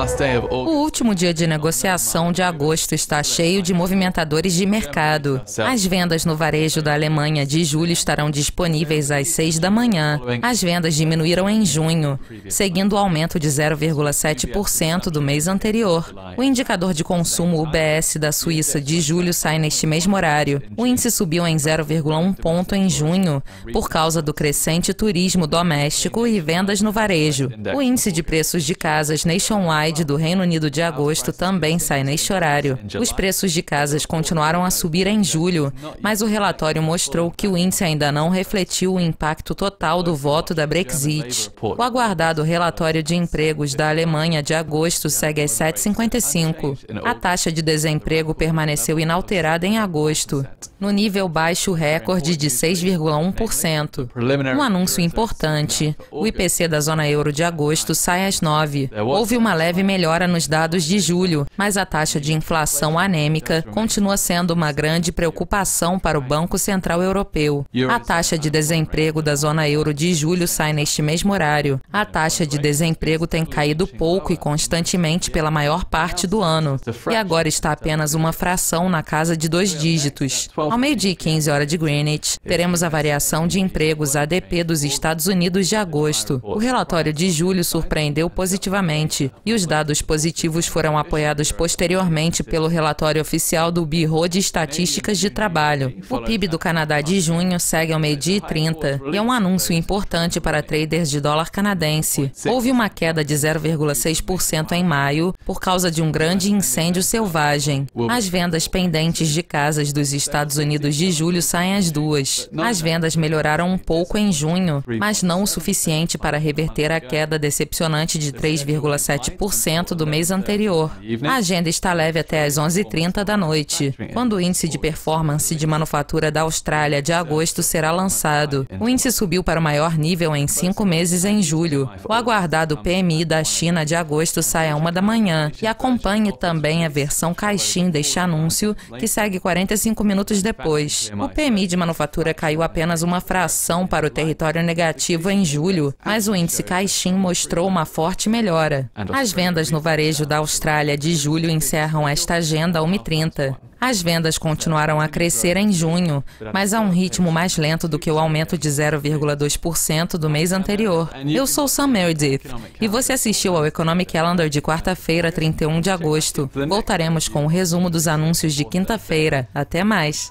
last day of August. Último dia de negociação de agosto está cheio de movimentadores de mercado. As vendas no varejo da Alemanha de julho estarão disponíveis às 6 da manhã. As vendas diminuíram em junho, seguindo o aumento de 0,7% do mês anterior. O indicador de consumo UBS da Suíça de julho sai neste mesmo horário. O índice subiu em 0,1 ponto em junho por causa do crescente turismo doméstico e vendas no varejo. O índice de preços de casas nationwide do Reino Unido de agosto também sai neste horário. Os preços de casas continuaram a subir em julho, mas o relatório mostrou que o índice ainda não refletiu o impacto total do voto da Brexit. O aguardado relatório de empregos da Alemanha de agosto segue às 7,55. A taxa de desemprego permaneceu inalterada em agosto, no nível baixo recorde de 6,1%. Um anúncio importante: o IPC da zona euro de agosto sai às 9. Houve uma leve melhora nos dados de julho, mas a taxa de inflação anêmica continua sendo uma grande preocupação para o Banco Central Europeu. A taxa de desemprego da zona euro de julho sai neste mesmo horário. A taxa de desemprego tem caído pouco e constantemente pela maior parte do ano, e agora está apenas uma fração na casa de dois dígitos. Ao meio-dia e 15 horas de Greenwich, teremos a variação de empregos ADP dos Estados Unidos de agosto. O relatório de julho surpreendeu positivamente, e os dados positivos foram apoiados posteriormente pelo relatório oficial do Bureau de Estatísticas de Trabalho. O PIB do Canadá de junho segue ao meio-dia e 30 e é um anúncio importante para traders de dólar canadense. Houve uma queda de 0,6% em maio por causa de um grande incêndio selvagem. As vendas pendentes de casas dos Estados Unidos de julho saem às duas. As vendas melhoraram um pouco em junho, mas não o suficiente para reverter a queda decepcionante de 3,7% do mês anterior. A agenda está leve até às 11h30 da noite, quando o índice de performance de manufatura da Austrália de agosto será lançado. O índice subiu para o maior nível em cinco meses em julho. O aguardado PMI da China de agosto sai a uma da manhã e acompanhe também a versão caixinha deste anúncio, que segue 45 minutos depois. O PMI de manufatura caiu apenas uma fração para o território negativo em julho, mas o índice caixinha mostrou uma forte melhora. As vendas no varejo da Austrália de julho encerram esta agenda a 1h30. As vendas continuaram a crescer em junho, mas a um ritmo mais lento do que o aumento de 0,2% do mês anterior. Eu sou Sam Meredith e você assistiu ao Economic Calendar de quarta-feira, 31 de agosto. Voltaremos com o resumo dos anúncios de quinta-feira. Até mais!